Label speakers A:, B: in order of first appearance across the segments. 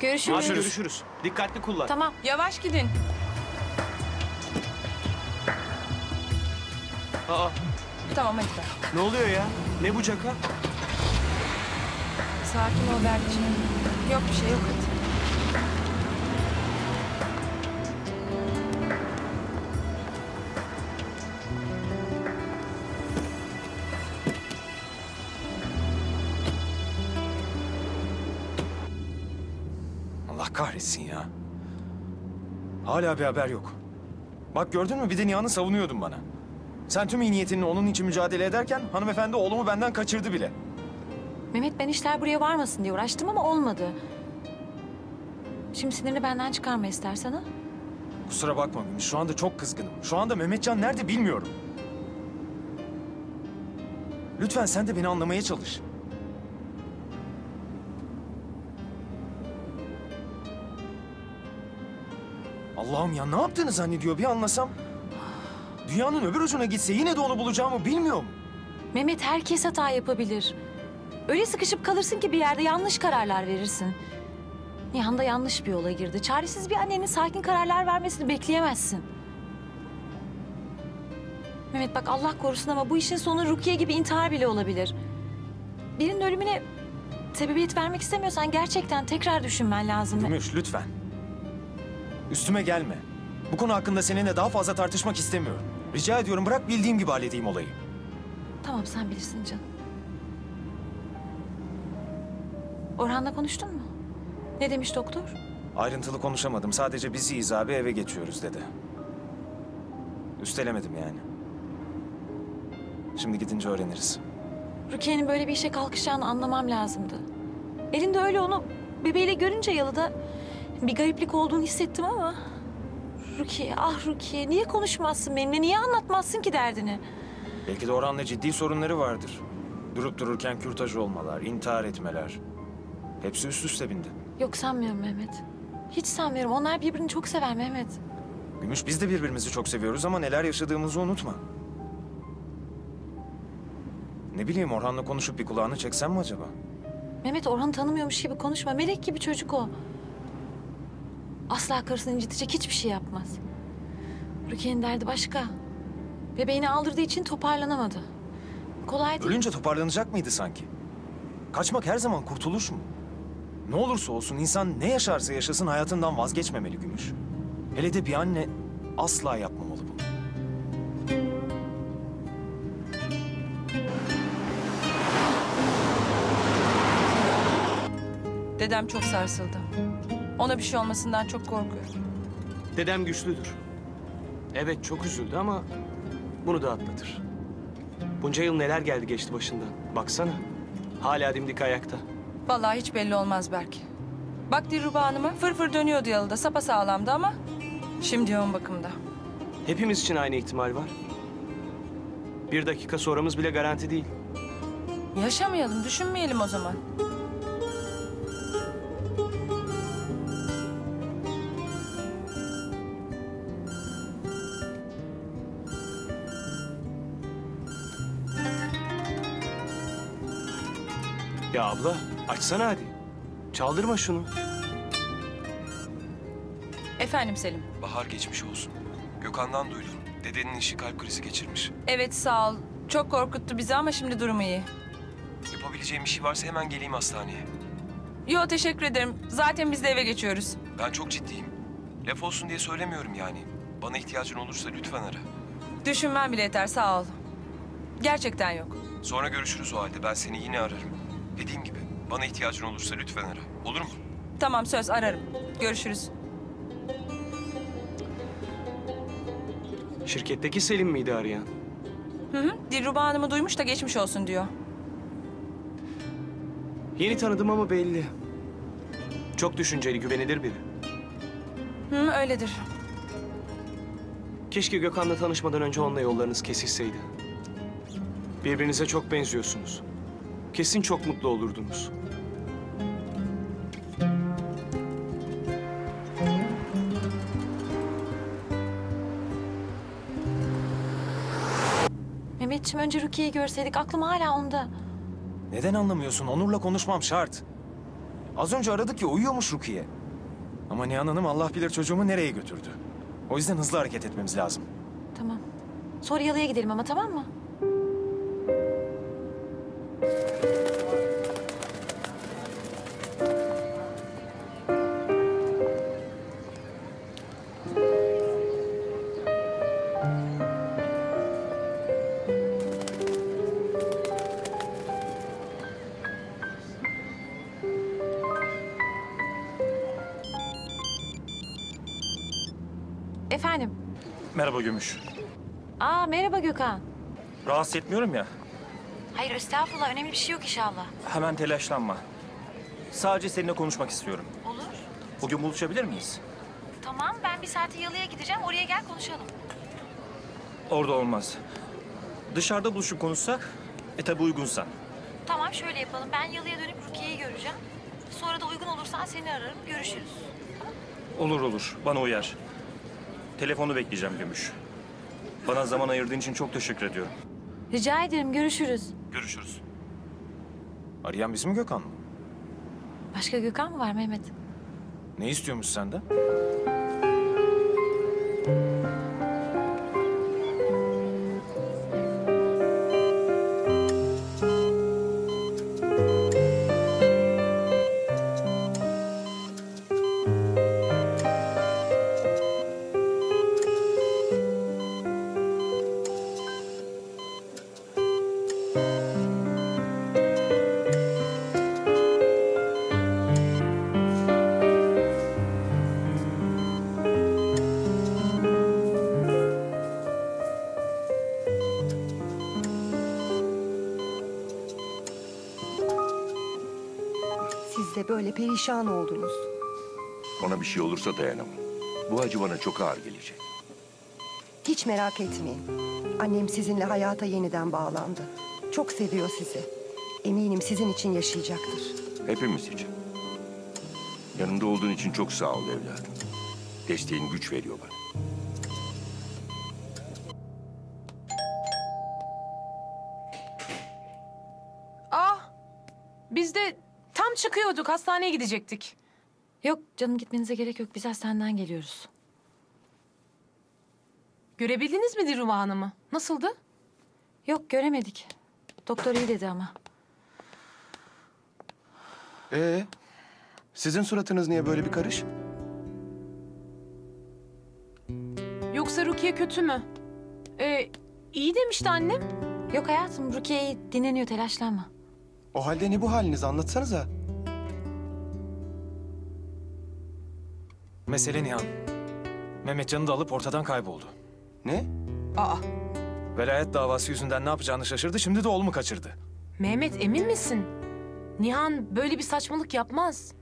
A: Görüşürüz.
B: Hadi görüşürüz. Dikkatli kullan.
A: Tamam.
C: Yavaş gidin.
B: Aa,
C: Tamam hadi gel.
B: ne oluyor ya? Ne bu caka?
C: Sakin ol Berk'ciğim. Yok bir şey yok hadi.
D: Kahretsin ya. Hala bir haber yok. Bak gördün mü bir de Nihan'ı savunuyordun bana. Sen tüm iyi niyetinle onun için mücadele ederken hanımefendi oğlumu benden kaçırdı bile.
A: Mehmet ben işler buraya varmasın diye uğraştım ama olmadı. Şimdi sinirini benden çıkarma istersen ha.
D: Kusura bakma Gümüş şu anda çok kızgınım. Şu anda Mehmetcan nerede bilmiyorum. Lütfen sen de beni anlamaya çalış. Allah'ım ya ne yaptığını zannediyor bir anlasam. Dünyanın öbür ucuna gitse yine de onu bulacağımı bilmiyor mu?
A: Mehmet herkes hata yapabilir. Öyle sıkışıp kalırsın ki bir yerde yanlış kararlar verirsin. Nihan da yanlış bir yola girdi. Çaresiz bir annenin sakin kararlar vermesini bekleyemezsin. Mehmet bak Allah korusun ama bu işin sonu Rukiye gibi intihar bile olabilir. Birinin ölümüne sebebiyet vermek istemiyorsan gerçekten tekrar düşünmen lazım.
D: Gümüş lütfen. Üstüme gelme. Bu konu hakkında seninle daha fazla tartışmak istemiyorum. Rica ediyorum bırak bildiğim gibi halledeyim olayı.
A: Tamam sen bilirsin canım. Orhan'la konuştun mu? Ne demiş doktor?
D: Ayrıntılı konuşamadım. Sadece biz iyiyiz abi eve geçiyoruz dedi. Üstelemedim yani. Şimdi gidince öğreniriz.
A: Rukiye'nin böyle bir işe kalkışacağını anlamam lazımdı. Elinde öyle onu bebeğiyle görünce yalıda bir gariplik olduğunu hissettim ama... Rukiye, ah Rukiye niye konuşmazsın benimle? Niye anlatmazsın ki derdini?
D: Belki de Orhan'la ciddi sorunları vardır. Durup dururken kürtaj olmalar, intihar etmeler. Hepsi üst üste bindi.
A: Yok sanmıyorum Mehmet. Hiç sanmıyorum. Onlar birbirini çok sever Mehmet.
D: Gümüş biz de birbirimizi çok seviyoruz ama neler yaşadığımızı unutma. Ne bileyim Orhan'la konuşup bir kulağını çeksem mi acaba?
A: Mehmet Orhan'ı tanımıyormuş gibi konuşma. Melek gibi çocuk o. Asla karısını incitecek hiçbir şey yapmaz. Rukiye'nin derdi başka. Bebeğini aldırdığı için toparlanamadı. Kolay değil.
D: Ölünce toparlanacak mıydı sanki? Kaçmak her zaman kurtuluş mu? Ne olursa olsun insan ne yaşarsa yaşasın hayatından vazgeçmemeli Gümüş. Hele de bir anne asla yapmamalı bunu.
C: Dedem çok sarsıldı. Ona bir şey olmasından çok korkuyorum.
B: Dedem güçlüdür. Evet çok üzüldü ama bunu da atlatır. Bunca yıl neler geldi geçti başından. Baksana. Hala dimdik ayakta.
C: Vallahi hiç belli olmaz Berk. Bak Dilruba Hanım'a fır fır dönüyordu yalıda. Sapasağlamdı ama şimdi yoğun bakımda.
B: Hepimiz için aynı ihtimal var. Bir dakika sonramız bile garanti değil.
C: Yaşamayalım, düşünmeyelim o zaman.
B: Ya abla açsana hadi. Çaldırma şunu.
C: Efendim Selim.
E: Bahar geçmiş olsun. Gökhan'dan duydum. Dedenin işi kalp krizi geçirmiş.
C: Evet sağ ol. Çok korkuttu bizi ama şimdi durumu iyi.
E: Yapabileceğim bir şey varsa hemen geleyim hastaneye.
C: Yo teşekkür ederim. Zaten biz de eve geçiyoruz.
E: Ben çok ciddiyim. Laf olsun diye söylemiyorum yani. Bana ihtiyacın olursa lütfen ara.
C: Düşünmem bile yeter sağ ol. Gerçekten yok.
E: Sonra görüşürüz o halde. Ben seni yine ararım. Dediğim gibi bana ihtiyacın olursa lütfen ara. Olur mu?
C: Tamam söz ararım. Görüşürüz.
B: Şirketteki Selim miydi arayan?
C: Hı hı. Dilruba Hanım'ı duymuş da geçmiş olsun diyor.
B: Yeni tanıdım ama belli. Çok düşünceli, güvenilir biri.
C: Hı öyledir.
B: Keşke Gökhan'la tanışmadan önce onunla yollarınız kesişseydi. Birbirinize çok benziyorsunuz. Kesin çok mutlu olurdunuz.
A: Mehmetciğim önce Rukiye'yi görseydik aklım hala onda.
D: Neden anlamıyorsun? Onur'la konuşmam şart. Az önce aradık ya uyuyormuş Rukiye. Ama Nihan Hanım Allah bilir çocuğumu nereye götürdü. O yüzden hızlı hareket etmemiz lazım.
A: Tamam. Sonra yalıya gidelim ama tamam mı? Efendim.
F: Merhaba Gümüş.
A: Aa merhaba Gökhan.
F: Rahatsız etmiyorum ya.
A: Hayır estağfurullah önemli bir şey yok inşallah.
F: Hemen telaşlanma. Sadece seninle konuşmak istiyorum.
A: Olur.
F: Bugün buluşabilir miyiz?
A: Tamam ben bir saate yalıya gideceğim oraya gel konuşalım.
F: Orada olmaz. Dışarıda buluşup konuşsak, e tabi uygunsan.
A: Tamam şöyle yapalım ben yalıya dönüp Rukiye'yi göreceğim. Sonra da uygun olursan seni ararım görüşürüz.
F: Olur olur, bana uyar. Telefonu bekleyeceğim Gümüş. Bana zaman ayırdığın için çok teşekkür ediyorum.
A: Rica ederim görüşürüz.
F: Görüşürüz.
D: Arayan bizim Gökhan mı?
A: Başka Gökhan mı var Mehmet?
D: Ne istiyormuş senden?
G: De böyle perişan oldunuz.
H: Ona bir şey olursa dayanamam. Bu acı bana çok ağır gelecek.
G: Hiç merak etmeyin. Annem sizinle hayata yeniden bağlandı. Çok seviyor sizi. Eminim sizin için yaşayacaktır.
H: Hepimiz için. Yanımda olduğun için çok sağ ol evladım. Desteğin güç veriyor bana.
I: Çıkıyorduk. Hastaneye gidecektik.
A: Yok canım gitmenize gerek yok biz hastaneden geliyoruz.
I: Görebildiniz mi Dilruba Hanım'ı? Nasıldı?
A: Yok göremedik. Doktor iyi dedi ama.
J: Ee, sizin suratınız niye böyle bir karış?
I: Yoksa Rukiye kötü mü? Ee, iyi demişti annem.
A: Yok hayatım Rukiye iyi dinleniyor telaşlanma.
J: O halde ne bu haliniz anlatsanıza.
D: Mesele Nihan. Mehmetcan'ı da alıp ortadan kayboldu.
J: Ne?
I: Aa,
D: Velayet davası yüzünden ne yapacağını şaşırdı. Şimdi de oğlumu kaçırdı.
I: Mehmet emin misin? Nihan böyle bir saçmalık yapmaz.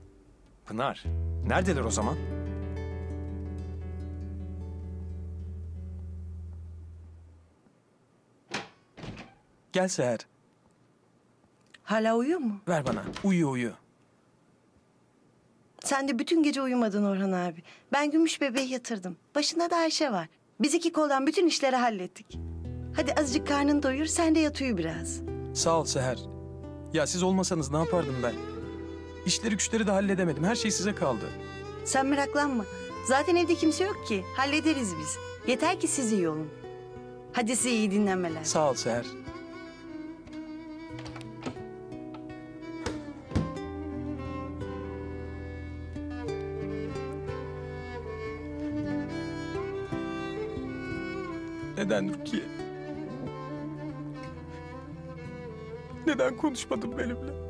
D: Pınar, neredeler o zaman?
K: Gel Seher.
G: Hala uyuyor mu?
K: Ver bana. Uyuyor uyuyor.
L: Sen de bütün gece uyumadın Orhan abi. Ben Gümüş bebeği yatırdım. Başında da Ayşe var. Biz iki koldan bütün işleri hallettik. Hadi azıcık karnını doyur, sen de yat uyu biraz.
K: Sağ ol Seher. Ya siz olmasanız ne yapardım ben? İşleri güçleri de halledemedim. Her şey size kaldı.
L: Sen meraklanma. Zaten evde kimse yok ki. Hallederiz biz. Yeter ki siz iyi olun. Hadi size iyi dinlenmeler.
K: Sağ ol Seher. Neden Rukiye? Neden konuşmadın benimle?